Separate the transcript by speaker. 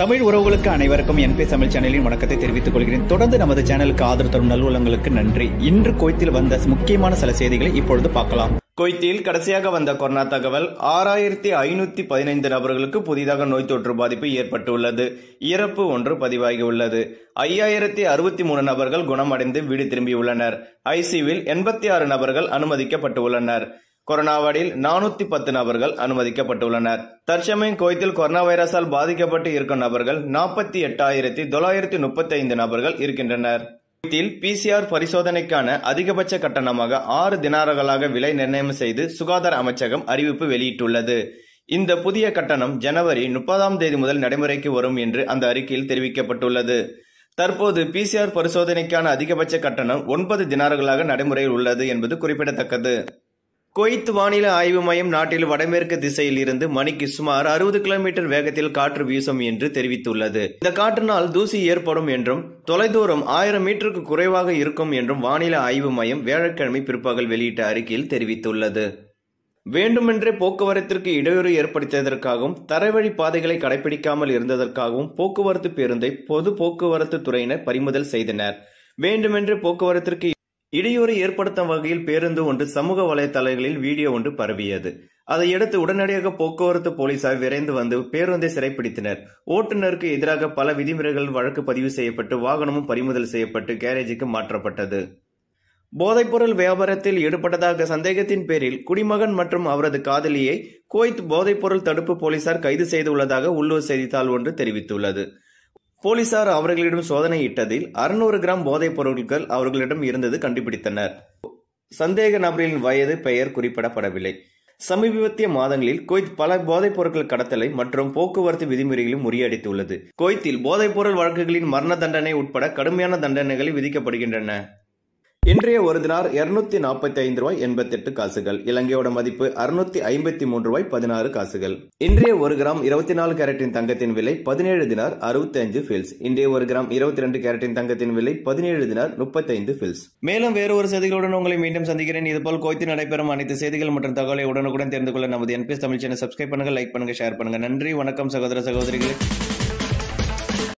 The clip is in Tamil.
Speaker 1: தமிழ் உறவுகளுக்கு அனைவருக்கும் என்பி தமிழ் சேனலின் வணக்கத்தை தெரிவித்துக் கொள்கிறேன். தொடர்ந்து நமது சேனலுக்கு ஆதரவு தரும் நல்லுள்ளங்களுக்கு நன்றி. இன்று கோயத்தில் வந்த முக்கியமான சில செய்திகளை இப்பொழுது பார்க்கலாம்.
Speaker 2: குவைத்தில் கடைசியாக வந்த கொரோனா தகவல் ஆறாயிரத்தி ஐநூத்தி பதினைந்து நபர்களுக்கு புதிதாக நோய் தொற்று பாதிப்பு ஏற்பட்டுள்ளது. இறப்பு ஒன்று பதிவாகியுள்ளது. ஐயாயிரத்தி அறுபத்தி மூணு நபர்கள் குணமடைந்து வீடு திரும்பியுள்ளனர். ஐசியூவில் எண்பத்தி ஆறு நபர்கள் அனுமதிக்கப்பட்டுள்ளனர். கொரோனாவாடில் நானூத்தி பத்து நபர்கள் அனுமதிக்கப்பட்டுள்ளனர். தற்சமயம் குவைத்தில் கொரோனா வைரஸால் பாதிக்கப்பட்டு இருக்கும் நபர்கள் நாற்பத்தி எட்டாயிரத்தி தொள்ளாயிரத்தி முப்பத்தி ஐந்து நபர்கள் இருக்கின்றனர். குவைத்தில் பிசிஆர் பரிசோதனைக்கான அதிகபட்ச கட்டணமாக ஆறு தினார்களாக விலை நிர்ணயம் செய்து சுகாதார அமைச்சகம் அறிவிப்பு வெளியிட்டுள்ளது. இந்த புதிய கட்டணம் ஜனவரி முப்பதாம் தேதி முதல் நடைமுறைக்கு வரும் என்று அந்த அறிக்கையில் தெரிவிக்கப்பட்டுள்ளது. தற்போது பிசிஆர் பரிசோதனைக்கான அதிகபட்ச கட்டணம் ஒன்பது தினார்களாக நடைமுறையில் உள்ளது என்பது குறிப்பிடத்தக்கது. குவைத் வானிலை ஆய்வு மையம் நாட்டில் வடமேற்கு திசையில் இருந்து மணிக்கு சுமார் அறுபது கிலோமீட்டர் வேகத்தில் காற்று வீசும் என்று தெரிவித்துள்ளது. இந்த காற்றினால் தூசி ஏற்படும் என்றும் தொலைதூரம் ஆயிரம் மீட்டருக்கு குறைவாக இருக்கும் என்றும் வானிலை ஆய்வு மையம் வியாழக்கிழமை பிற்பகல் வெளியிட்ட அறிக்கையில் தெரிவித்துள்ளது. வேண்டுமென்றே போக்குவரத்திற்கு இடையூறு ஏற்படுத்தியதற்காகவும் தரைவழி பாதைகளை கடைபிடிக்காமல் இருந்ததற்காகவும் போக்குவரத்து பேருந்தை பொது போக்குவரத்து துறையினர் பறிமுதல் செய்தனர். வேண்டுமென்றே போக்குவரத்திற்கு இடையூறு ஏற்படுத்தும் வகையில் பேருந்து ஒன்று சமூக வலைதளங்களில் வீடியோ ஒன்று பரவியது. அதையடுத்து உடனடியாக போக்குவரத்து போலீசார் விரைந்து வந்து பேருந்தை சிறைப்பிடித்தனர். ஓட்டுநருக்கு எதிராக பல விதிமுறைகள் வழக்கு பதிவு செய்யப்பட்டு வாகனமும் பறிமுதல் செய்யப்பட்டு கேரேஜுக்கு மாற்றப்பட்டது. போதைப்பொருள் வியாபாரத்தில் ஈடுபட்டதாக சந்தேகத்தின் பேரில் குடிமகன் மற்றும் அவரது காதலியை குவைத் போதைப்பொருள் தடுப்பு போலீசார் கைது செய்துள்ளதாக உள்ளூர் செய்தித்தாள் ஒன்று தெரிவித்துள்ளது. போலீசார் அவர்களிடம் சோதனையிட்டதில் அறுநூறு கிராம் போதைப் பொருட்கள் அவர்களிடம் இருந்தது கண்டுபிடித்தனர். சந்தேக நபரின் வயது பெயர் குறிப்பிடப்படவில்லை. சமீபத்திய மாதங்களில் குவைத் பல போதைப் பொருட்கள் கடத்தலை மற்றும் போக்குவரத்து விதிமுறைகளையும் முறியடித்துள்ளது. குவைத்தில் போதைப் பொருள் வழக்குகளின் மரண தண்டனை உட்பட கடுமையான தண்டனைகள் விதிக்கப்படுகின்றன. இன்றைய ஒரு தினார் இருநூத்தி நாற்பத்தி ஐந்து ரூபாய் எண்பத்தி எட்டு காசுகள். இலங்கையோட மதிப்பு அறுநூத்தி ஐம்பத்தி மூன்று ரூபாய் பதினாறு காசுகள். இன்றைய ஒரு கிராம் இருபத்தி நாலு கேரட்டின் தங்கத்தின் விலை பதினேழு தினார் அறுபத்தி அஞ்சு ஃபில்ஸ் இன்றைய ஒரு கிராம் இருபத்தி ரெண்டு கேரட்டின் தங்கத்தின் விலை பதினேழு தினார் முப்பத்தி ஐந்து ஃபில்ஸ் மேலும் வேறு ஒரு செய்திகளுடன் உங்களை மீண்டும் சந்திக்கிறேன். இதுபோல் கோய்த்து நடைபெறும் அனைத்து செய்திகள் மற்றும் தகவலை உடனுக்குடன் தெரிந்து கொள்ள நமது என்பிஎஸ் தமிழ் சேனல் சப்ஸ்கிரைப் பண்ணுங்க லைக் பண்ணுங்க ஷேர் பண்ணுங்க. நன்றி வணக்கம் சகோதர சகோதரிகளே.